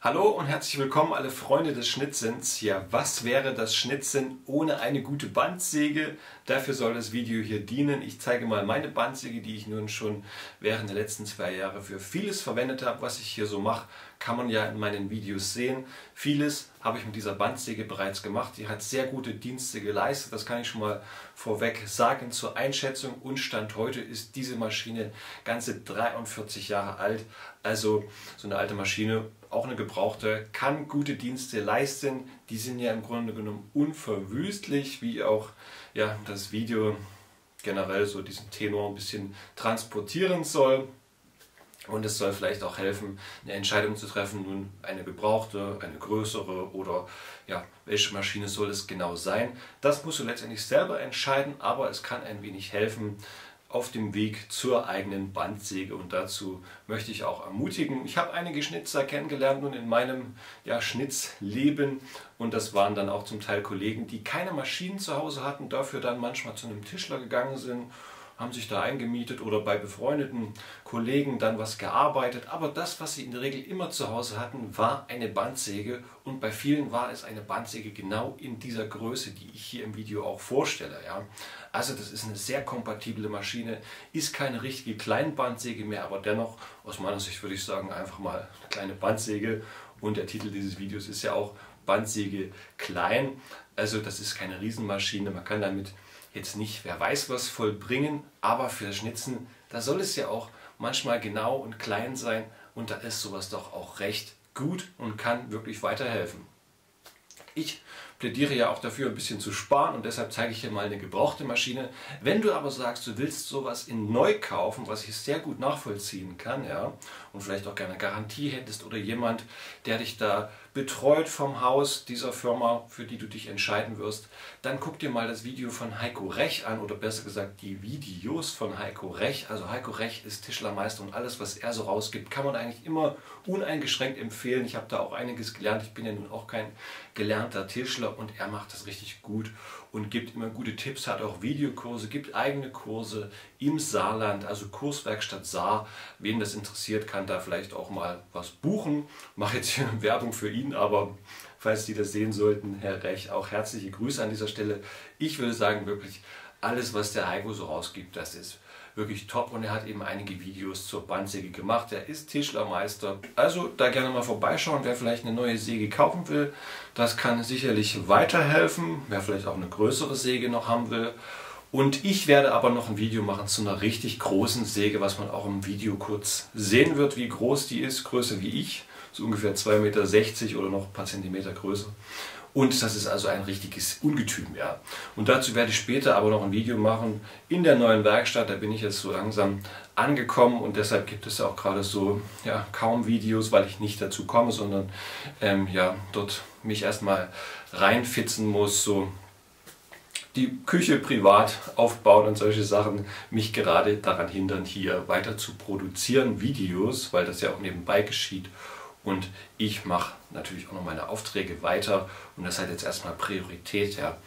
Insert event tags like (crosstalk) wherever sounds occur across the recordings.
Hallo und herzlich willkommen alle Freunde des Schnitzens. Ja, was wäre das Schnitzen ohne eine gute Bandsäge? Dafür soll das Video hier dienen. Ich zeige mal meine Bandsäge, die ich nun schon während der letzten zwei Jahre für vieles verwendet habe. Was ich hier so mache, kann man ja in meinen Videos sehen. Vieles habe ich mit dieser Bandsäge bereits gemacht. Die hat sehr gute Dienste geleistet. Das kann ich schon mal vorweg sagen. Zur Einschätzung und Stand heute ist diese Maschine ganze 43 Jahre alt. Also so eine alte Maschine auch eine gebrauchte, kann gute Dienste leisten. Die sind ja im Grunde genommen unverwüstlich, wie auch ja, das Video generell so diesen Tenor ein bisschen transportieren soll. Und es soll vielleicht auch helfen, eine Entscheidung zu treffen, nun eine gebrauchte, eine größere oder ja, welche Maschine soll es genau sein. Das musst du letztendlich selber entscheiden, aber es kann ein wenig helfen, auf dem Weg zur eigenen Bandsäge. Und dazu möchte ich auch ermutigen. Ich habe einige Schnitzer kennengelernt nun in meinem ja, Schnitzleben. Und das waren dann auch zum Teil Kollegen, die keine Maschinen zu Hause hatten, dafür dann manchmal zu einem Tischler gegangen sind haben sich da eingemietet oder bei befreundeten Kollegen dann was gearbeitet. Aber das, was sie in der Regel immer zu Hause hatten, war eine Bandsäge und bei vielen war es eine Bandsäge genau in dieser Größe, die ich hier im Video auch vorstelle. Ja. Also das ist eine sehr kompatible Maschine, ist keine richtige Kleinbandsäge mehr, aber dennoch aus meiner Sicht würde ich sagen einfach mal eine kleine Bandsäge und der Titel dieses Videos ist ja auch Bandsäge klein. Also das ist keine Riesenmaschine, man kann damit jetzt nicht, wer weiß was vollbringen, aber für Schnitzen, da soll es ja auch manchmal genau und klein sein und da ist sowas doch auch recht gut und kann wirklich weiterhelfen. Ich plädiere ja auch dafür, ein bisschen zu sparen und deshalb zeige ich hier mal eine gebrauchte Maschine. Wenn du aber sagst, du willst sowas in neu kaufen, was ich sehr gut nachvollziehen kann, ja, und vielleicht auch gerne Garantie hättest oder jemand, der dich da betreut vom Haus dieser Firma, für die du dich entscheiden wirst, dann guck dir mal das Video von Heiko Rech an oder besser gesagt die Videos von Heiko Rech. Also Heiko Rech ist Tischlermeister und alles, was er so rausgibt, kann man eigentlich immer uneingeschränkt empfehlen. Ich habe da auch einiges gelernt. Ich bin ja nun auch kein gelernter Tischler und er macht das richtig gut und gibt immer gute Tipps, hat auch Videokurse, gibt eigene Kurse im Saarland, also Kurswerkstatt Saar. Wen das interessiert, kann da vielleicht auch mal was buchen. Mache jetzt hier (laughs) Werbung für ihn, aber falls Sie das sehen sollten, Herr Rech, auch herzliche Grüße an dieser Stelle. Ich würde sagen, wirklich alles, was der Heiko so rausgibt, das ist wirklich top und er hat eben einige Videos zur Bandsäge gemacht. Er ist Tischlermeister. Also da gerne mal vorbeischauen, wer vielleicht eine neue Säge kaufen will. Das kann sicherlich weiterhelfen, wer vielleicht auch eine größere Säge noch haben will. Und ich werde aber noch ein Video machen zu einer richtig großen Säge, was man auch im Video kurz sehen wird, wie groß die ist, größer wie ich, so ungefähr 2,60 Meter oder noch ein paar Zentimeter größer. Und das ist also ein richtiges Ungetüm. Ja. Und dazu werde ich später aber noch ein Video machen in der neuen Werkstatt. Da bin ich jetzt so langsam angekommen und deshalb gibt es auch gerade so ja, kaum Videos, weil ich nicht dazu komme, sondern ähm, ja, dort mich erstmal reinfitzen muss, so die Küche privat aufbauen und solche Sachen mich gerade daran hindern, hier weiter zu produzieren, Videos, weil das ja auch nebenbei geschieht und ich mache natürlich auch noch meine Aufträge weiter und das hat jetzt erstmal Priorität, ja,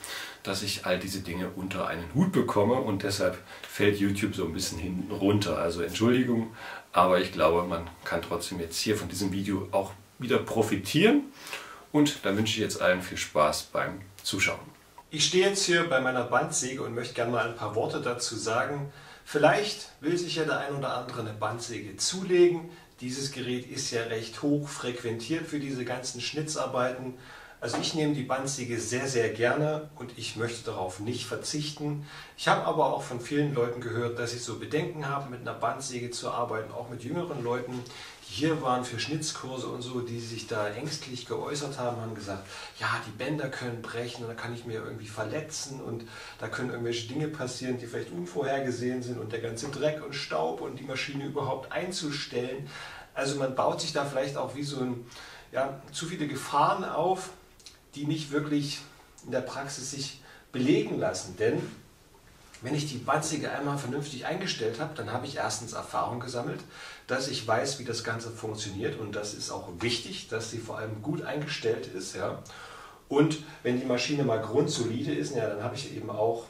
dass ich all diese Dinge unter einen Hut bekomme und deshalb fällt YouTube so ein bisschen hinten runter. Also Entschuldigung, aber ich glaube, man kann trotzdem jetzt hier von diesem Video auch wieder profitieren und da wünsche ich jetzt allen viel Spaß beim Zuschauen. Ich stehe jetzt hier bei meiner Bandsäge und möchte gerne mal ein paar Worte dazu sagen. Vielleicht will sich ja der ein oder andere eine Bandsäge zulegen. Dieses Gerät ist ja recht hoch frequentiert für diese ganzen Schnitzarbeiten. Also ich nehme die Bandsäge sehr, sehr gerne und ich möchte darauf nicht verzichten. Ich habe aber auch von vielen Leuten gehört, dass sie so Bedenken haben, mit einer Bandsäge zu arbeiten, auch mit jüngeren Leuten, die hier waren für Schnitzkurse und so, die sich da ängstlich geäußert haben, haben gesagt, ja, die Bänder können brechen und da kann ich mir irgendwie verletzen und da können irgendwelche Dinge passieren, die vielleicht unvorhergesehen sind und der ganze Dreck und Staub und die Maschine überhaupt einzustellen. Also man baut sich da vielleicht auch wie so ein, ja, zu viele Gefahren auf, die nicht wirklich in der Praxis sich belegen lassen. Denn wenn ich die Bandsäge einmal vernünftig eingestellt habe, dann habe ich erstens Erfahrung gesammelt, dass ich weiß, wie das Ganze funktioniert und das ist auch wichtig, dass sie vor allem gut eingestellt ist. Ja. Und wenn die Maschine mal grundsolide ist, ja, dann habe ich eben auch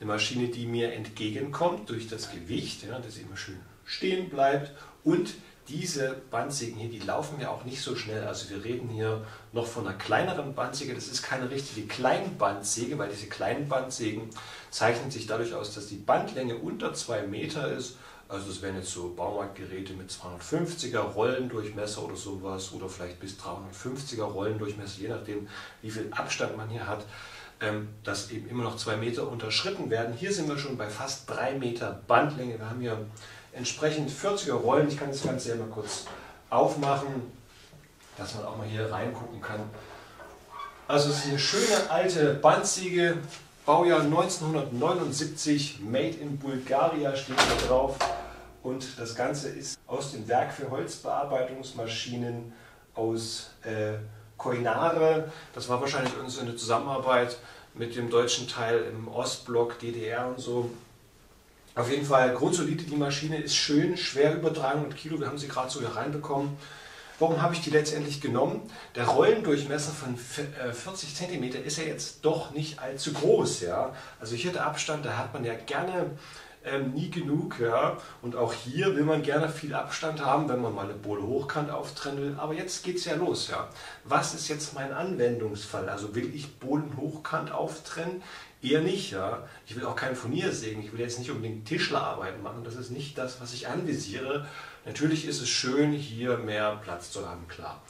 eine Maschine, die mir entgegenkommt durch das Gewicht, ja, dass sie immer schön stehen bleibt und diese Bandsägen hier, die laufen ja auch nicht so schnell. Also wir reden hier noch von einer kleineren Bandsäge. Das ist keine richtige Kleinbandsäge, weil diese kleinen Bandsägen zeichnen sich dadurch aus, dass die Bandlänge unter 2 Meter ist. Also es wären jetzt so Baumarktgeräte mit 250er Rollendurchmesser oder sowas oder vielleicht bis 350er Rollendurchmesser, je nachdem wie viel Abstand man hier hat, ähm, dass eben immer noch 2 Meter unterschritten werden. Hier sind wir schon bei fast 3 Meter Bandlänge. Wir haben hier entsprechend 40er Rollen. Ich kann das Ganze ja mal kurz aufmachen, dass man auch mal hier reingucken kann. Also es ist eine schöne alte Bandsäge, Baujahr 1979, Made in Bulgaria steht da drauf. Und das Ganze ist aus dem Werk für Holzbearbeitungsmaschinen aus äh, Koinare. Das war wahrscheinlich unsere Zusammenarbeit mit dem deutschen Teil im Ostblock, DDR und so. Auf jeden Fall grundsolide, die Maschine ist schön, schwer über 300 Kilo, wir haben sie gerade so hier reinbekommen. Warum habe ich die letztendlich genommen? Der Rollendurchmesser von 40 cm ist ja jetzt doch nicht allzu groß. Ja? Also hier der Abstand, da hat man ja gerne ähm, nie genug. Ja? Und auch hier will man gerne viel Abstand haben, wenn man mal eine Bohle hochkant auftrennen will. Aber jetzt geht es ja los. Ja? Was ist jetzt mein Anwendungsfall? Also will ich Bohlen hochkant auftrennen? Eher nicht, ja. Ich will auch keinen Furniersägen, ich will jetzt nicht unbedingt Tischlerarbeiten machen, das ist nicht das, was ich anvisiere. Natürlich ist es schön, hier mehr Platz zu haben, klar.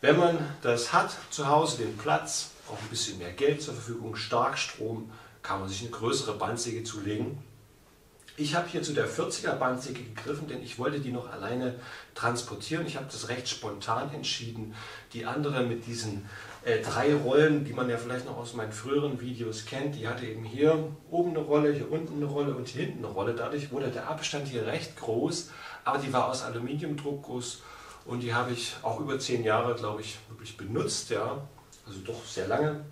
Wenn man das hat zu Hause, den Platz, auch ein bisschen mehr Geld zur Verfügung, Starkstrom, kann man sich eine größere Bandsäge zulegen. Ich habe hier zu der 40er Bandsäge gegriffen, denn ich wollte die noch alleine transportieren. Ich habe das recht spontan entschieden. Die andere mit diesen äh, drei Rollen, die man ja vielleicht noch aus meinen früheren Videos kennt, die hatte eben hier oben eine Rolle, hier unten eine Rolle und hier hinten eine Rolle. Dadurch wurde der Abstand hier recht groß, aber die war aus Aluminiumdruckguss und die habe ich auch über zehn Jahre, glaube ich, wirklich benutzt, ja, also doch sehr lange.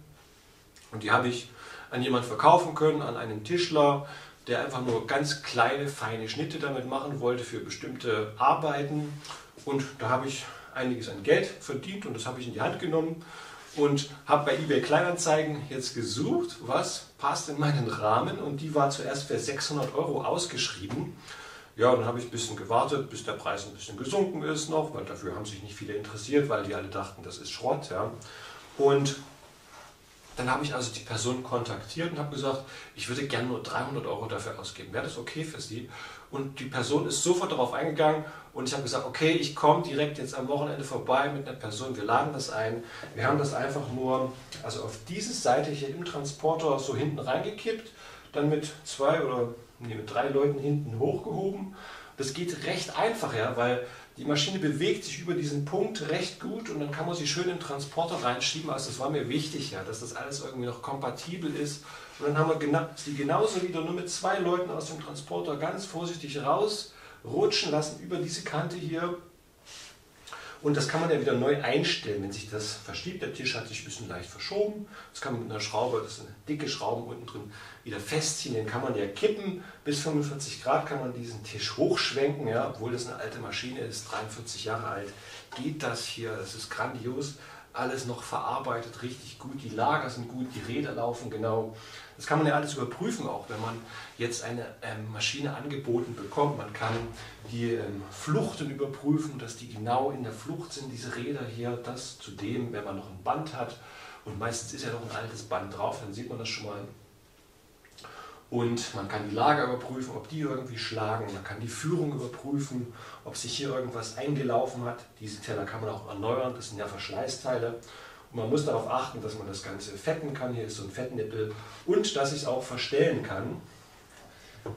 Und die habe ich an jemand verkaufen können, an einen Tischler, der einfach nur ganz kleine, feine Schnitte damit machen wollte für bestimmte Arbeiten. Und da habe ich einiges an Geld verdient und das habe ich in die Hand genommen und habe bei eBay Kleinanzeigen jetzt gesucht, was passt in meinen Rahmen und die war zuerst für 600 Euro ausgeschrieben. Ja, dann habe ich ein bisschen gewartet, bis der Preis ein bisschen gesunken ist noch, weil dafür haben sich nicht viele interessiert, weil die alle dachten, das ist Schrott. Ja. Und dann habe ich also die Person kontaktiert und habe gesagt, ich würde gerne nur 300 Euro dafür ausgeben. Wäre das okay für Sie? Und die Person ist sofort darauf eingegangen und ich habe gesagt, okay, ich komme direkt jetzt am Wochenende vorbei mit einer Person, wir laden das ein. Wir haben das einfach nur, also auf diese Seite hier im Transporter so hinten reingekippt, dann mit zwei oder nee, mit drei Leuten hinten hochgehoben. Das geht recht einfach, ja, weil die Maschine bewegt sich über diesen Punkt recht gut und dann kann man sie schön in den Transporter reinschieben. Also das war mir wichtig, ja, dass das alles irgendwie noch kompatibel ist. Und dann haben wir gena sie genauso wieder nur mit zwei Leuten aus dem Transporter ganz vorsichtig rausrutschen lassen über diese Kante hier. Und das kann man ja wieder neu einstellen, wenn sich das verschiebt. Der Tisch hat sich ein bisschen leicht verschoben. Das kann man mit einer Schraube, das sind dicke Schrauben unten drin, wieder festziehen. Den kann man ja kippen. Bis 45 Grad kann man diesen Tisch hochschwenken. Ja, obwohl das eine alte Maschine ist, 43 Jahre alt, geht das hier. Das ist grandios. Alles noch verarbeitet, richtig gut. Die Lager sind gut, die Räder laufen genau. Das kann man ja alles überprüfen, auch wenn man jetzt eine ähm, Maschine angeboten bekommt. Man kann die ähm, Fluchten überprüfen, dass die genau in der Flucht sind, diese Räder hier. Das zudem, wenn man noch ein Band hat und meistens ist ja noch ein altes Band drauf, dann sieht man das schon mal. Und man kann die Lager überprüfen, ob die irgendwie schlagen. Man kann die Führung überprüfen, ob sich hier irgendwas eingelaufen hat. Diese Teller kann man auch erneuern, das sind ja Verschleißteile. Und man muss darauf achten, dass man das Ganze fetten kann. Hier ist so ein Fettnippel und dass ich es auch verstellen kann.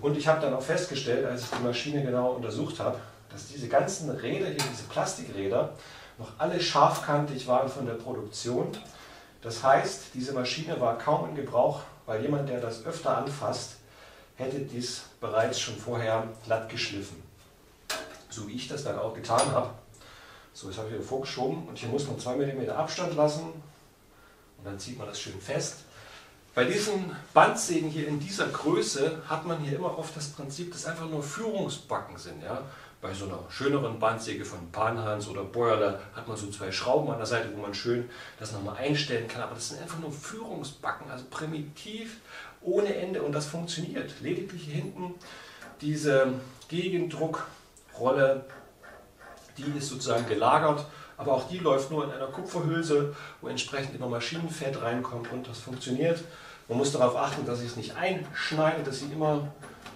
Und ich habe dann auch festgestellt, als ich die Maschine genau untersucht habe, dass diese ganzen Räder hier, diese Plastikräder, noch alle scharfkantig waren von der Produktion. Das heißt, diese Maschine war kaum in Gebrauch, weil jemand, der das öfter anfasst, hätte dies bereits schon vorher glatt geschliffen. So wie ich das dann auch getan habe. So, jetzt habe ich wieder vorgeschoben und hier muss man 2 mm Abstand lassen und dann zieht man das schön fest. Bei diesen Bandsägen hier in dieser Größe hat man hier immer oft das Prinzip, dass einfach nur Führungsbacken sind. Ja? Bei so einer schöneren Bandsäge von Panhans oder Boiler hat man so zwei Schrauben an der Seite, wo man schön das nochmal einstellen kann. Aber das sind einfach nur Führungsbacken, also primitiv, ohne Ende und das funktioniert. Lediglich hinten diese Gegendruckrolle Die ist sozusagen gelagert, aber auch die läuft nur in einer Kupferhülse, wo entsprechend immer Maschinenfett reinkommt und das funktioniert. Man muss darauf achten, dass ich es nicht einschneide, dass sie immer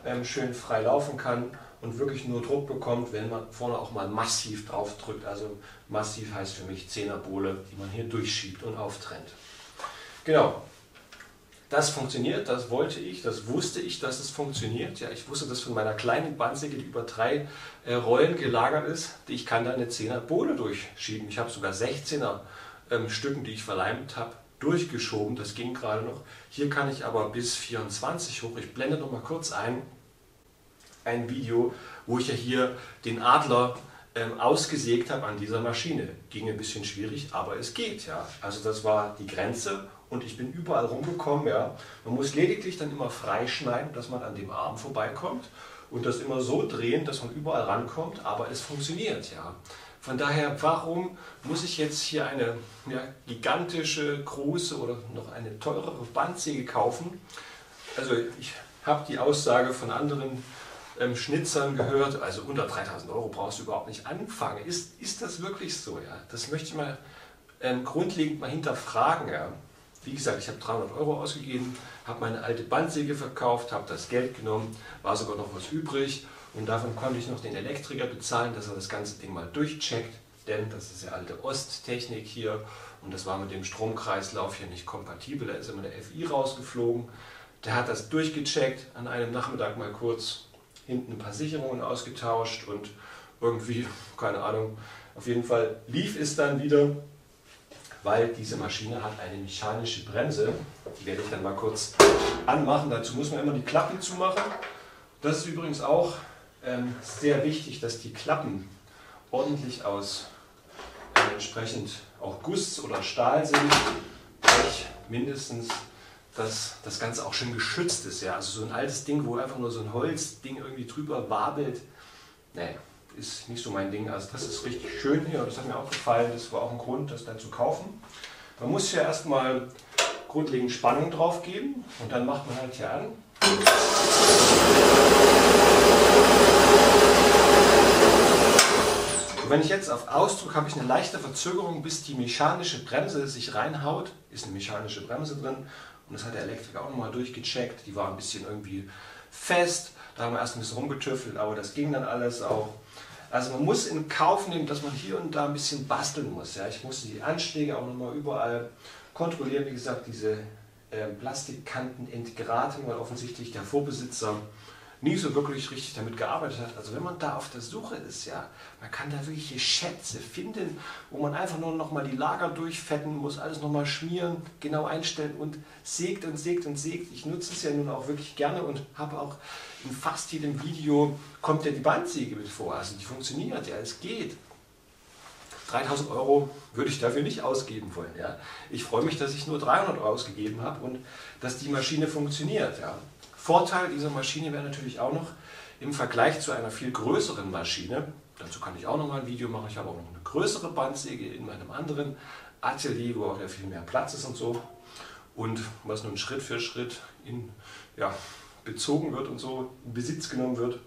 ähm, schön frei laufen kann und wirklich nur Druck bekommt, wenn man vorne auch mal massiv drauf drückt. Also massiv heißt für mich Zehnerbohle, die man hier durchschiebt und auftrennt. Genau, das funktioniert, das wollte ich, das wusste ich, dass es funktioniert. Ja, ich wusste das von meiner kleinen Bandsäge, die über drei äh, Rollen gelagert ist. Die ich kann da eine 10er Bohle durchschieben. Ich habe sogar 16er ähm, Stücken, die ich verleimt habe, durchgeschoben. Das ging gerade noch. Hier kann ich aber bis 24 hoch. Ich blende noch mal kurz ein, ein Video, wo ich ja hier den Adler ähm, ausgesägt habe an dieser Maschine. Ging ein bisschen schwierig, aber es geht. Ja. Also das war die Grenze und ich bin überall rumgekommen. Ja. Man muss lediglich dann immer freischneiden, dass man an dem Arm vorbeikommt und das immer so drehen, dass man überall rankommt, aber es funktioniert. Ja. Von daher, warum muss ich jetzt hier eine ja, gigantische, große oder noch eine teurere Bandsäge kaufen? Also ich habe die Aussage von anderen ähm, Schnitzern gehört, also unter 3000 Euro brauchst du überhaupt nicht anfangen. Ist, ist das wirklich so? Ja? Das möchte ich mal ähm, grundlegend mal hinterfragen. Ja? Wie gesagt, ich habe 300 Euro ausgegeben, habe meine alte Bandsäge verkauft, habe das Geld genommen, war sogar noch was übrig und davon konnte ich noch den Elektriker bezahlen, dass er das ganze Ding mal durchcheckt, denn das ist ja alte Osttechnik hier und das war mit dem Stromkreislauf hier nicht kompatibel. Da ist immer der FI rausgeflogen. Der hat das durchgecheckt, an einem Nachmittag mal kurz hinten ein paar Sicherungen ausgetauscht und irgendwie, (laughs) keine Ahnung, auf jeden Fall lief es dann wieder, weil diese Maschine hat eine mechanische Bremse. Die werde ich dann mal kurz anmachen. Dazu muss man immer die Klappen zumachen. Das ist übrigens auch ähm, sehr wichtig, dass die Klappen ordentlich aus äh, entsprechend auch Guss oder Stahl sind, mindestens, dass das Ganze auch schön geschützt ist. Ja? Also so ein altes Ding, wo einfach nur so ein Holzding irgendwie drüber wabelt, nee, ist nicht so mein Ding. Also das ist richtig schön hier, das hat mir auch gefallen, das war auch ein Grund, das dann zu kaufen. Man muss ja erstmal grundlegend Spannung drauf geben und dann macht man halt hier an. wenn ich jetzt auf Ausdruck habe ich eine leichte Verzögerung, bis die mechanische Bremse sich reinhaut, ist eine mechanische Bremse drin und das hat der Elektriker auch nochmal durchgecheckt, die war ein bisschen irgendwie fest, da haben wir erst ein bisschen rumgetüffelt, aber das ging dann alles auch. Also man muss in Kauf nehmen, dass man hier und da ein bisschen basteln muss. Ja. Ich musste die Anschläge auch nochmal überall kontrollieren, wie gesagt, diese äh, Plastikkanten entgraten, weil offensichtlich der Vorbesitzer nie so wirklich richtig damit gearbeitet hat. Also wenn man da auf der Suche ist, ja, man kann da wirkliche Schätze finden, wo man einfach nur noch mal die Lager durchfetten muss, alles noch mal schmieren, genau einstellen und sägt und sägt und sägt. Ich nutze es ja nun auch wirklich gerne und habe auch in fast jedem Video kommt ja die Bandsäge mit vor. Also die funktioniert, ja, es geht. 3000 Euro würde ich dafür nicht ausgeben wollen. Ja. Ich freue mich, dass ich nur 300 Euro ausgegeben habe und dass die Maschine funktioniert. Ja. Vorteil dieser Maschine wäre natürlich auch noch im Vergleich zu einer viel größeren Maschine, dazu kann ich auch noch mal ein Video machen, ich habe auch noch eine größere Bandsäge in meinem anderen Atelier, wo auch ja viel mehr Platz ist und so und was nun Schritt für Schritt in, ja, bezogen wird und so in Besitz genommen wird.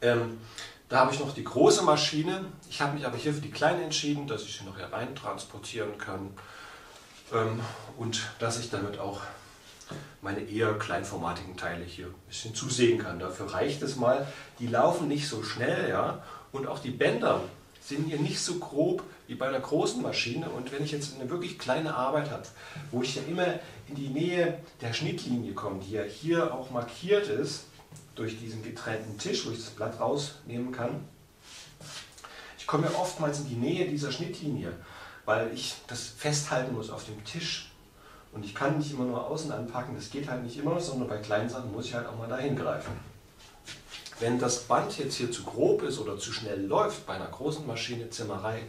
Ähm, da habe ich noch die große Maschine. Ich habe mich aber hier für die kleine entschieden, dass ich sie noch hier rein transportieren kann ähm, und dass ich damit auch meine eher kleinformatigen Teile hier ein bisschen zusägen kann. Dafür reicht es mal. Die laufen nicht so schnell ja? und auch die Bänder sind hier nicht so grob wie bei einer großen Maschine. Und wenn ich jetzt eine wirklich kleine Arbeit habe, wo ich ja immer in die Nähe der Schnittlinie komme, die ja hier auch markiert ist, durch diesen getrennten Tisch, wo ich das Blatt rausnehmen kann, ich komme ja oftmals in die Nähe dieser Schnittlinie, weil ich das festhalten muss auf dem Tisch. Und ich kann nicht immer nur außen anpacken, das geht halt nicht immer, sondern bei kleinen Sachen muss ich halt auch mal dahin greifen. Wenn das Band jetzt hier zu grob ist oder zu schnell läuft bei einer großen Maschine, Zimmerei,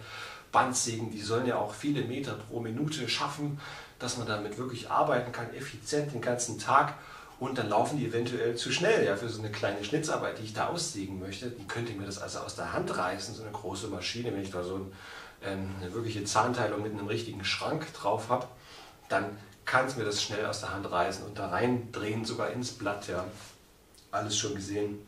Bandsägen, die sollen ja auch viele Meter pro Minute schaffen, dass man damit wirklich arbeiten kann, effizient den ganzen Tag. Und dann laufen die eventuell zu schnell ja, für so eine kleine Schnitzarbeit, die ich da aussägen möchte. Die könnte mir das also aus der Hand reißen, so eine große Maschine, wenn ich da so ein, ähm, eine wirkliche Zahnteilung mit einem richtigen Schrank drauf habe, dann kann es mir das schnell aus der Hand reißen und da reindrehen, sogar ins Blatt. Ja. Alles schon gesehen.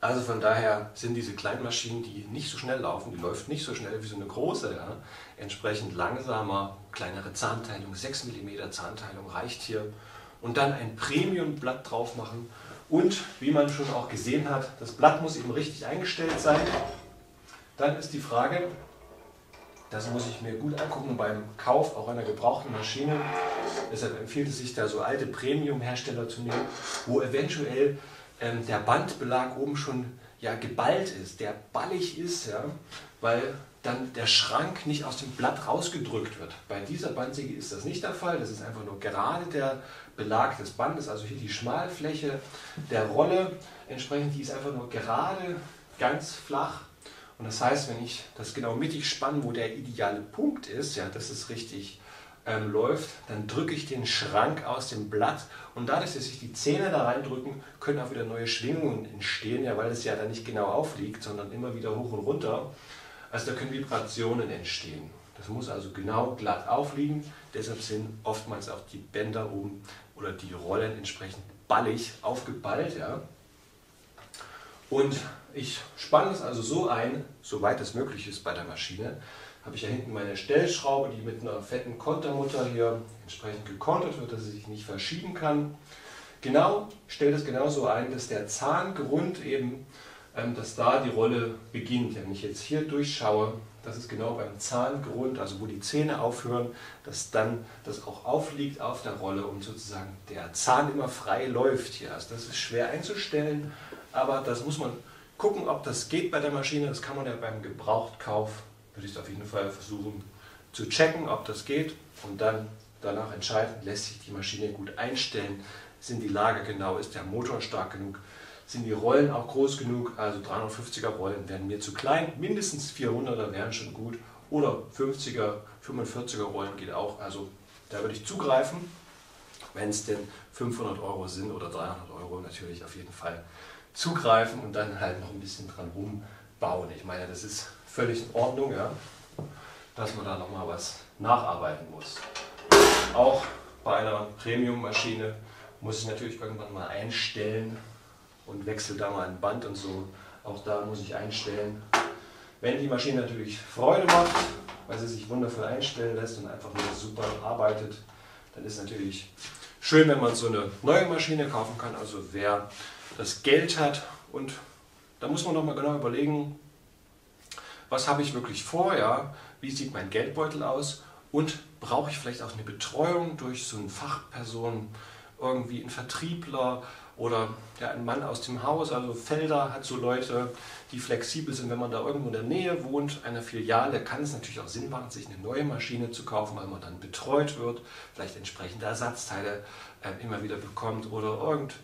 Also von daher sind diese kleinen Maschinen, die nicht so schnell laufen, die läuft nicht so schnell wie so eine große, ja, entsprechend langsamer, kleinere Zahnteilung, 6 mm Zahnteilung reicht hier. Und dann ein Premium-Blatt drauf machen. Und wie man schon auch gesehen hat, das Blatt muss eben richtig eingestellt sein. Dann ist die Frage, das muss ich mir gut angucken beim Kauf auch einer gebrauchten Maschine. Deshalb empfiehlt es sich da so alte Premium-Hersteller zu nehmen, wo eventuell ähm, der Bandbelag oben schon ja, geballt ist, der ballig ist, ja, weil dann der Schrank nicht aus dem Blatt rausgedrückt wird. Bei dieser Bandsäge ist das nicht der Fall. Das ist einfach nur gerade der Belag des Bandes, also hier die Schmalfläche der Rolle. Entsprechend, die ist einfach nur gerade, ganz flach. Und das heißt, wenn ich das genau mittig spanne, wo der ideale Punkt ist, ja, dass es richtig ähm, läuft, dann drücke ich den Schrank aus dem Blatt und dadurch, dass sich die Zähne da reindrücken, können auch wieder neue Schwingungen entstehen, ja, weil es ja dann nicht genau aufliegt, sondern immer wieder hoch und runter. Also da können Vibrationen entstehen. Das muss also genau glatt aufliegen, deshalb sind oftmals auch die Bänder oben oder die Rollen entsprechend ballig aufgeballt. Ja. Und ich spanne es also so ein, soweit es möglich ist bei der Maschine, habe ich ja hinten meine Stellschraube, die mit einer fetten Kontermutter hier entsprechend gekontert wird, dass sie sich nicht verschieben kann. Genau, stelle das genauso ein, dass der Zahngrund eben, ähm, dass da die Rolle beginnt. Wenn ich jetzt hier durchschaue, das ist genau beim Zahngrund, also wo die Zähne aufhören, dass dann das auch aufliegt auf der Rolle und sozusagen der Zahn immer frei läuft hier. Also das ist schwer einzustellen, aber das muss man gucken, ob das geht bei der Maschine. Das kann man ja beim Gebrauchtkauf würde ich es auf jeden Fall versuchen zu checken, ob das geht. Und dann danach entscheiden, lässt sich die Maschine gut einstellen, sind die Lager genau, ist der Motor stark genug, sind die Rollen auch groß genug, also 350er Rollen werden mir zu klein, mindestens 400er wären schon gut. Oder 50er, 45er Rollen geht auch, also da würde ich zugreifen, wenn es denn 500 Euro sind oder 300 Euro natürlich auf jeden Fall zugreifen und dann halt noch ein bisschen dran rumbauen. Ich meine, das ist völlig in Ordnung, ja, dass man da nochmal was nacharbeiten muss. Auch bei einer Premium-Maschine muss ich natürlich irgendwann mal einstellen und wechsle da mal ein Band und so. Auch da muss ich einstellen. Wenn die Maschine natürlich Freude macht, weil sie sich wundervoll einstellen lässt und einfach nur super arbeitet, dann ist natürlich schön, wenn man so eine neue Maschine kaufen kann. Also wer das Geld hat und da muss man noch mal genau überlegen, was habe ich wirklich vor, ja? wie sieht mein Geldbeutel aus und brauche ich vielleicht auch eine Betreuung durch so eine Fachperson, irgendwie ein Vertriebler oder ja, ein Mann aus dem Haus, also Felder hat so Leute, die flexibel sind, wenn man da irgendwo in der Nähe wohnt, einer Filiale, kann es natürlich auch Sinn machen, sich eine neue Maschine zu kaufen, weil man dann betreut wird, vielleicht entsprechende Ersatzteile äh, immer wieder bekommt oder irgendwas,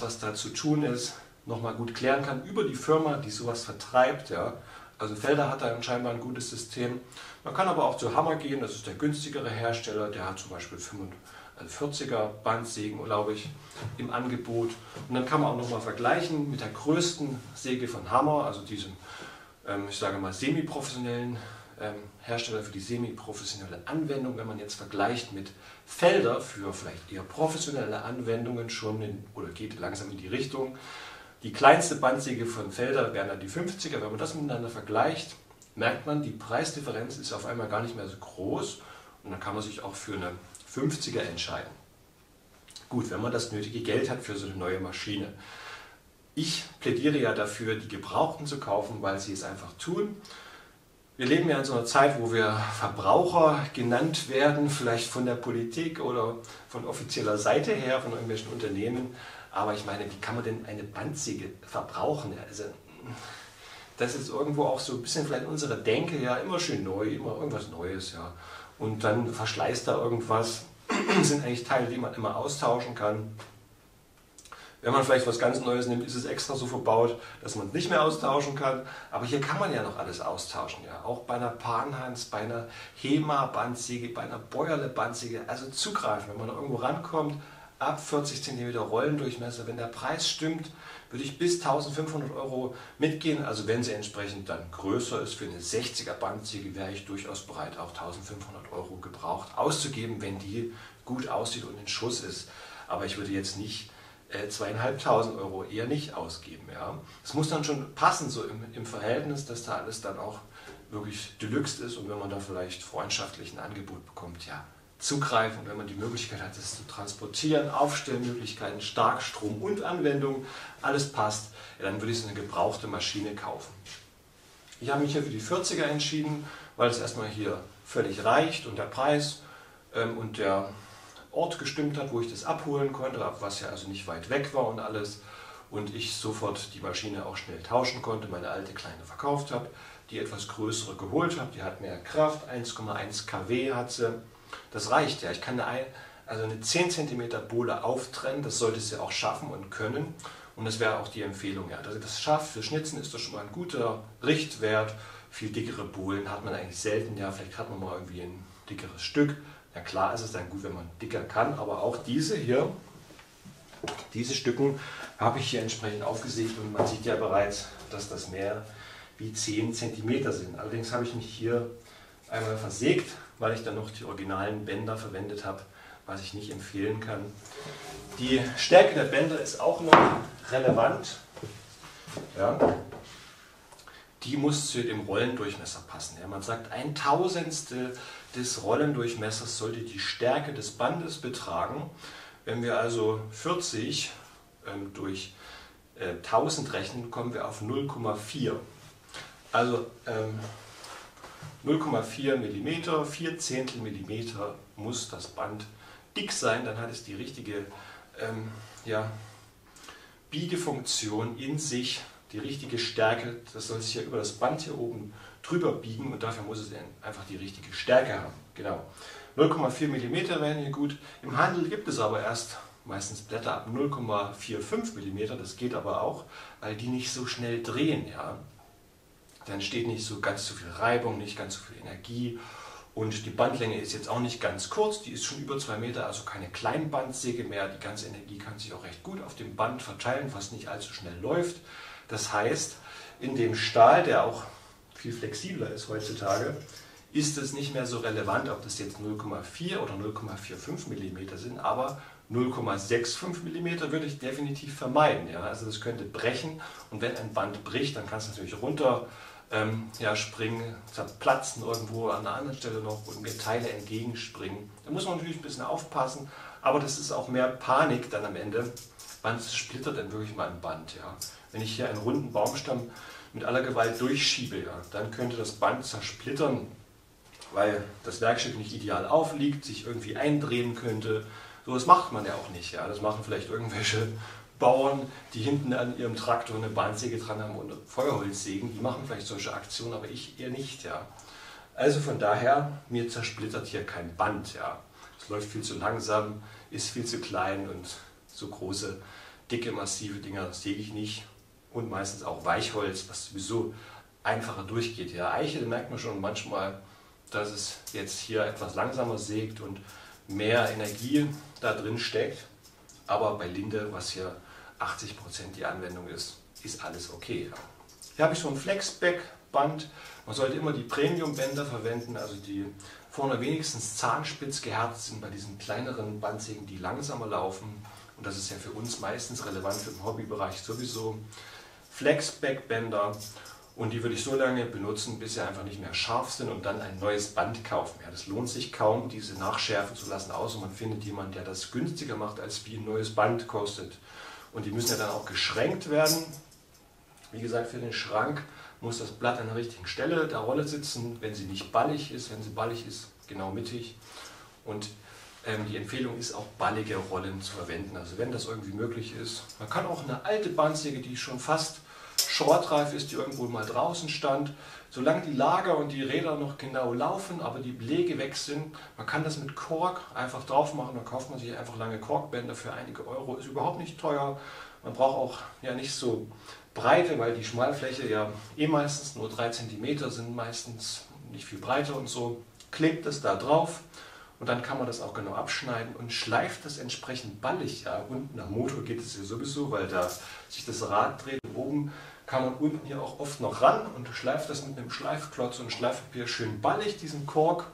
was da zu tun ist, nochmal gut klären kann über die Firma, die sowas vertreibt, ja, also Felder hat da scheinbar ein gutes System. Man kann aber auch zu Hammer gehen, das ist der günstigere Hersteller, der hat zum Beispiel 45er also Bandsägen, glaube ich, im Angebot. Und dann kann man auch nochmal vergleichen mit der größten Säge von Hammer, also diesem, ähm, ich sage mal, semi-professionellen Hersteller für die semi-professionelle Anwendung. Wenn man jetzt vergleicht mit Felder für vielleicht eher professionelle Anwendungen schon in, oder geht langsam in die Richtung, die kleinste Bandsäge von Felder wären dann die 50er. Wenn man das miteinander vergleicht, merkt man, die Preisdifferenz ist auf einmal gar nicht mehr so groß und dann kann man sich auch für eine 50er entscheiden. Gut, wenn man das nötige Geld hat für so eine neue Maschine. Ich plädiere ja dafür, die Gebrauchten zu kaufen, weil sie es einfach tun. Wir leben ja in so einer Zeit, wo wir Verbraucher genannt werden, vielleicht von der Politik oder von offizieller Seite her, von irgendwelchen Unternehmen. Aber ich meine, wie kann man denn eine Bandsäge verbrauchen? Also, das ist irgendwo auch so ein bisschen vielleicht unsere Denke, ja, immer schön neu, immer irgendwas Neues, ja. Und dann verschleißt da irgendwas, (clears throat) das sind eigentlich Teile, die man immer austauschen kann. Wenn man vielleicht was ganz Neues nimmt, ist es extra so verbaut, dass man es nicht mehr austauschen kann. Aber hier kann man ja noch alles austauschen. Ja. Auch bei einer Panhans, bei einer HEMA-Bandsäge, bei einer Bäuerle-Bandsäge. Also zugreifen, wenn man irgendwo rankommt, ab 40 cm Rollendurchmesser. Wenn der Preis stimmt, würde ich bis 1500 Euro mitgehen. Also wenn sie entsprechend dann größer ist für eine 60er Bandsäge, wäre ich durchaus bereit, auch 1500 Euro gebraucht auszugeben, wenn die gut aussieht und in Schuss ist. Aber ich würde jetzt nicht äh, zweieinhalbtausend Euro eher nicht ausgeben. Ja. Es muss dann schon passen, so im, im Verhältnis, dass da alles dann auch wirklich deluxe ist und wenn man da vielleicht freundschaftlich ein Angebot bekommt, ja, zugreifen, wenn man die Möglichkeit hat, es zu transportieren, Aufstellmöglichkeiten, Starkstrom und Anwendung, alles passt, ja, dann würde ich so eine gebrauchte Maschine kaufen. Ich habe mich hier für die 40er entschieden, weil es erstmal hier völlig reicht und der Preis ähm, und der Ort gestimmt hat, wo ich das abholen konnte, was ja also nicht weit weg war und alles. Und ich sofort die Maschine auch schnell tauschen konnte, meine alte kleine verkauft habe, die etwas größere geholt habe, die hat mehr Kraft, 1,1 kW hat sie. Das reicht ja. Ich kann eine, also eine 10 cm Bohle auftrennen, das sollte sie auch schaffen und können. Und das wäre auch die Empfehlung. Ja. Also das schafft für Schnitzen ist das schon mal ein guter Richtwert. Viel dickere Bohlen hat man eigentlich selten. Ja, vielleicht hat man mal irgendwie ein dickeres Stück. Ja klar ist es dann gut, wenn man dicker kann, aber auch diese hier, diese Stücken habe ich hier entsprechend aufgesägt und man sieht ja bereits, dass das mehr wie 10 cm sind. Allerdings habe ich mich hier einmal versägt, weil ich dann noch die originalen Bänder verwendet habe, was ich nicht empfehlen kann. Die Stärke der Bänder ist auch noch relevant. Ja. Die muss zu dem Rollendurchmesser passen. Ja. Man sagt, ein Tausendstel des Rollendurchmessers sollte die Stärke des Bandes betragen. Wenn wir also 40 ähm, durch äh, 1000 rechnen, kommen wir auf 0,4. Also ähm, 0,4 mm, 4 Zehntel Millimeter muss das Band dick sein, dann hat es die richtige ähm, ja, Biegefunktion in sich, die richtige Stärke. Das soll sich ja über das Band hier oben drüber biegen und dafür muss es einfach die richtige Stärke haben. Genau. 0,4 mm wären hier gut. Im Handel gibt es aber erst meistens Blätter ab 0,45 mm. Das geht aber auch, weil die nicht so schnell drehen. Ja. Da entsteht nicht so ganz so viel Reibung, nicht ganz so viel Energie. Und die Bandlänge ist jetzt auch nicht ganz kurz, die ist schon über 2 Meter, also keine Kleinbandsäge mehr. Die ganze Energie kann sich auch recht gut auf dem Band verteilen, was nicht allzu schnell läuft. Das heißt, in dem Stahl, der auch viel flexibler ist heutzutage, ist es nicht mehr so relevant, ob das jetzt 0,4 oder 0,45 mm sind, aber 0,65 mm würde ich definitiv vermeiden. Ja? Also das könnte brechen und wenn ein Band bricht, dann kann es natürlich runter ähm, ja, springen, zerplatzen irgendwo an einer anderen Stelle noch und mir Teile entgegenspringen. Da muss man natürlich ein bisschen aufpassen, aber das ist auch mehr Panik dann am Ende. Wann splittert denn wirklich mal ein Band? Ja? Wenn ich hier einen runden Baumstamm mit aller Gewalt durchschiebe, ja, dann könnte das Band zersplittern, weil das Werkstück nicht ideal aufliegt, sich irgendwie eindrehen könnte. So das macht man ja auch nicht. Ja. Das machen vielleicht irgendwelche Bauern, die hinten an ihrem Traktor eine Bahnsäge dran haben und Feuerholz sägen. Die machen vielleicht solche Aktionen, aber ich eher nicht. Ja. Also von daher, mir zersplittert hier kein Band. Ja. Es läuft viel zu langsam, ist viel zu klein und so große, dicke, massive Dinger säge ich nicht und meistens auch Weichholz, was sowieso einfacher durchgeht. Ja, Eiche, da merkt man schon manchmal, dass es jetzt hier etwas langsamer sägt und mehr Energie da drin steckt. Aber bei Linde, was hier 80% die Anwendung ist, ist alles okay. Hier habe ich so ein Flexback-Band. Man sollte immer die Premium-Bänder verwenden, also die vorne wenigstens zahnspitz gehärtet sind bei diesen kleineren Bandsägen, die langsamer laufen. Und das ist ja für uns meistens relevant für den Hobbybereich sowieso. Flexback-Bänder und die würde ich so lange benutzen, bis sie einfach nicht mehr scharf sind und dann ein neues Band kaufen. Ja, das lohnt sich kaum, diese nachschärfen zu lassen, außer man findet jemanden, der das günstiger macht, als wie ein neues Band kostet. Und die müssen ja dann auch geschränkt werden. Wie gesagt, für den Schrank muss das Blatt an der richtigen Stelle der Rolle sitzen, wenn sie nicht ballig ist. Wenn sie ballig ist, genau mittig. Und ähm, die Empfehlung ist auch ballige Rollen zu verwenden. Also wenn das irgendwie möglich ist. Man kann auch eine alte Bandsäge, die schon fast schrottreif ist, die irgendwo mal draußen stand. Solange die Lager und die Räder noch genau laufen, aber die Belege weg sind, man kann das mit Kork einfach drauf machen. Dann kauft man sich einfach lange Korkbänder für einige Euro. Ist überhaupt nicht teuer. Man braucht auch ja nicht so Breite, weil die Schmalfläche ja eh meistens nur 3 cm sind, meistens nicht viel breiter und so. Klebt es da drauf und dann kann man das auch genau abschneiden und schleift das entsprechend ballig. Ja. Unten am Motor geht es ja sowieso, weil da sich das Rad dreht. Oben kann man unten hier auch oft noch ran und schleift das mit einem Schleifklotz und Schleifpapier schön ballig, diesen Kork.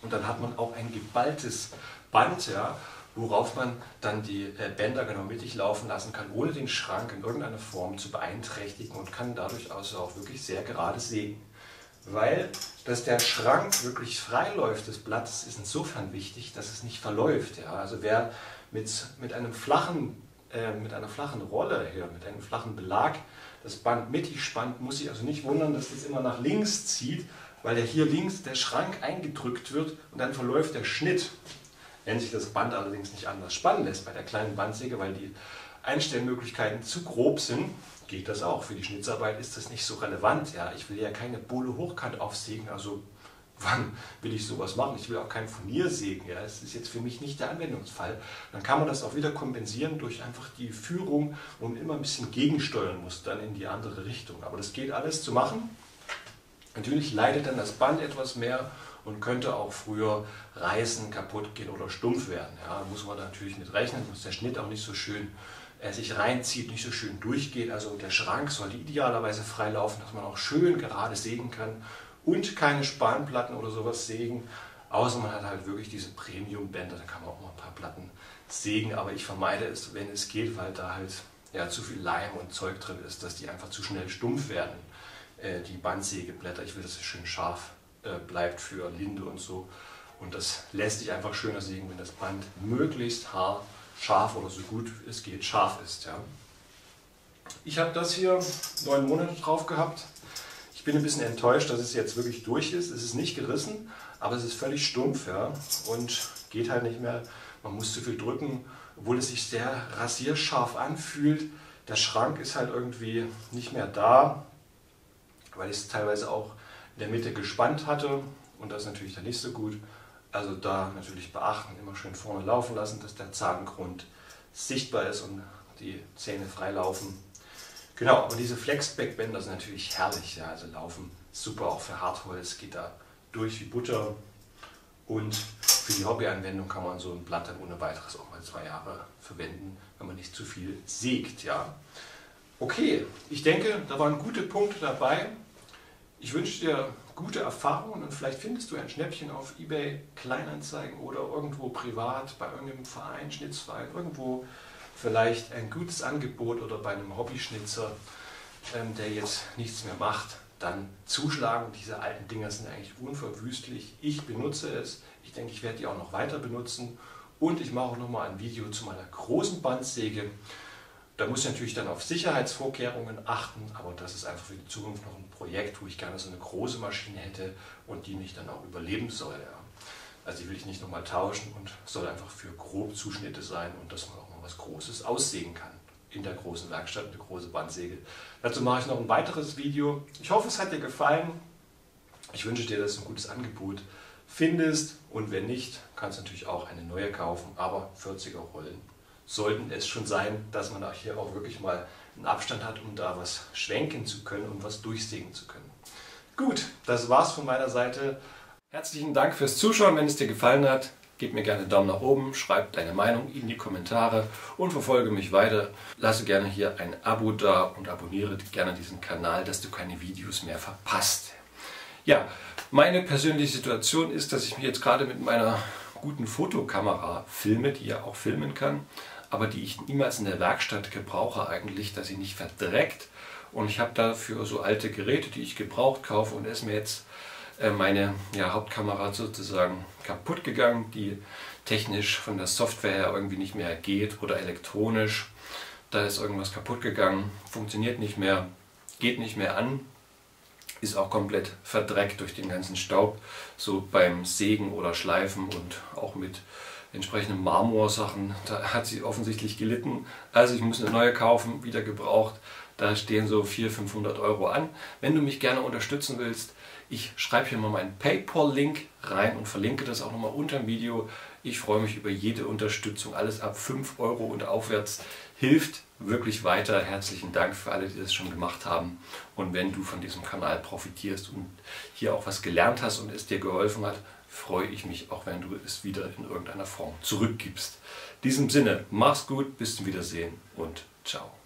Und dann hat man auch ein geballtes Band, ja, worauf man dann die äh, Bänder genau mittig laufen lassen kann, ohne den Schrank in irgendeiner Form zu beeinträchtigen und kann dadurch also auch wirklich sehr gerade sägen. Weil, dass der Schrank wirklich frei läuft des Blattes, ist insofern wichtig, dass es nicht verläuft. Ja? Also wer mit, mit, einem flachen, äh, mit einer flachen Rolle hier, mit einem flachen Belag das Band mittig spannt, muss sich also nicht wundern, dass das immer nach links zieht, weil der hier links der Schrank eingedrückt wird und dann verläuft der Schnitt. Wenn sich das Band allerdings nicht anders spannen lässt bei der kleinen Bandsäge, weil die Einstellmöglichkeiten zu grob sind, geht das auch. Für die Schnitzarbeit ist das nicht so relevant. Ja, ich will ja keine Bohle hochkant aufsägen, also wann will ich sowas machen? Ich will auch kein Furnier sägen. Ja, das ist jetzt für mich nicht der Anwendungsfall. Dann kann man das auch wieder kompensieren durch einfach die Führung und immer ein bisschen gegensteuern muss, dann in die andere Richtung. Aber das geht alles zu machen. Natürlich leidet dann das Band etwas mehr und könnte auch früher reißen, kaputt gehen oder stumpf werden. Ja, da muss man natürlich mit rechnen, dass der Schnitt auch nicht so schön äh, sich reinzieht, nicht so schön durchgeht. Also der Schrank sollte idealerweise frei laufen, dass man auch schön gerade sägen kann und keine Spanplatten oder sowas sägen. Außer man hat halt wirklich diese Premium-Bänder, da kann man auch mal ein paar Platten sägen, aber ich vermeide es, wenn es geht, weil da halt ja, zu viel Leim und Zeug drin ist, dass die einfach zu schnell stumpf werden. Äh, die Bandsägeblätter. Ich will, dass es schön scharf äh, bleibt für Linde und so. Und das lässt sich einfach schöner sägen, wenn das Band möglichst haarscharf oder so gut es geht scharf ist. Ja. Ich habe das hier neun Monate drauf gehabt. Ich bin ein bisschen enttäuscht, dass es jetzt wirklich durch ist. Es ist nicht gerissen, aber es ist völlig stumpf ja, und geht halt nicht mehr. Man muss zu viel drücken, obwohl es sich sehr rasierscharf anfühlt. Der Schrank ist halt irgendwie nicht mehr da weil ich es teilweise auch in der Mitte gespannt hatte und das ist natürlich dann nicht so gut. Also da natürlich beachten, immer schön vorne laufen lassen, dass der Zahngrund sichtbar ist und die Zähne frei laufen. Genau, und diese Flexback-Bänder sind natürlich herrlich, ja, also laufen super auch für Hartholz, geht da durch wie Butter. Und für die Hobbyanwendung kann man so ein Blatt dann ohne weiteres auch mal zwei Jahre verwenden, wenn man nicht zu viel sägt. Ja. Okay, ich denke, da waren gute Punkte dabei. Ich wünsche dir gute Erfahrungen und vielleicht findest du ein Schnäppchen auf eBay Kleinanzeigen oder irgendwo privat bei irgendeinem Verein, Schnitzverein, irgendwo vielleicht ein gutes Angebot oder bei einem Hobbyschnitzer, ähm, der jetzt nichts mehr macht, dann zuschlagen. Diese alten Dinger sind eigentlich unverwüstlich. Ich benutze es. Ich denke, ich werde die auch noch weiter benutzen. Und ich mache auch noch mal ein Video zu meiner großen Bandsäge. Da muss ich natürlich dann auf Sicherheitsvorkehrungen achten, aber das ist einfach für die Zukunft noch ein Projekt, wo ich gerne so eine große Maschine hätte und die mich dann auch überleben soll. Ja. Also die will ich nicht nochmal tauschen und soll einfach für grob Zuschnitte sein und dass man mal was Großes aussägen kann in der großen Werkstatt, eine große Bandsäge. Dazu mache ich noch ein weiteres Video. Ich hoffe, es hat dir gefallen. Ich wünsche dir, dass du ein gutes Angebot findest und wenn nicht, kannst du natürlich auch eine neue kaufen, aber 40er Rollen sollten es schon sein, dass man auch hier auch wirklich mal einen Abstand hat, um da was schwenken zu können, um was durchsägen zu können. Gut, das war's von meiner Seite. Herzlichen Dank fürs Zuschauen. Wenn es dir gefallen hat, gib mir gerne einen Daumen nach oben, schreib deine Meinung in die Kommentare und verfolge mich weiter. Lasse gerne hier ein Abo da und abonniere gerne diesen Kanal, dass du keine Videos mehr verpasst. Ja, meine persönliche Situation ist, dass ich mich jetzt gerade mit meiner guten Fotokamera filme, die ja auch filmen kann aber die ich niemals in der Werkstatt gebrauche eigentlich, dass sie nicht verdreckt. Und ich habe dafür so alte Geräte, die ich gebraucht kaufe und ist mir jetzt meine ja, Hauptkamera sozusagen kaputt gegangen, die technisch von der Software her irgendwie nicht mehr geht oder elektronisch. Da ist irgendwas kaputt gegangen, funktioniert nicht mehr, geht nicht mehr an, ist auch komplett verdreckt durch den ganzen Staub, so beim Sägen oder Schleifen und auch mit entsprechenden Marmorsachen. Da hat sie offensichtlich gelitten. Also ich muss eine neue kaufen, wieder gebraucht. Da stehen so 400, 500 Euro an. Wenn du mich gerne unterstützen willst, ich schreibe hier mal meinen PayPal-Link rein und verlinke das auch nochmal unter dem Video. Ich freue mich über jede Unterstützung. Alles ab 5 Euro und aufwärts hilft wirklich weiter. Herzlichen Dank für alle, die das schon gemacht haben. Und wenn du von diesem Kanal profitierst und hier auch was gelernt hast und es dir geholfen hat, freue ich mich auch, wenn du es wieder in irgendeiner Form zurückgibst. In diesem Sinne, mach's gut, bis zum Wiedersehen und ciao.